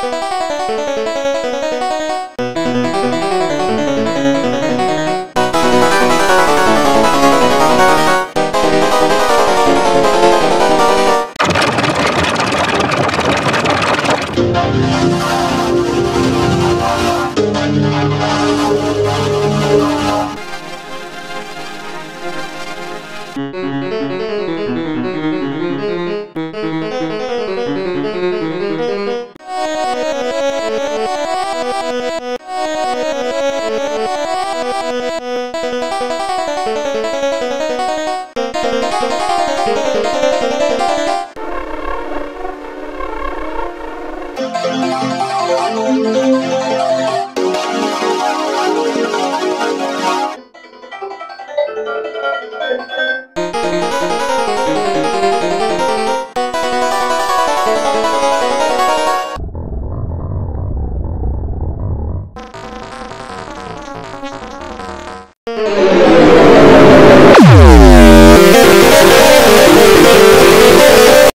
Música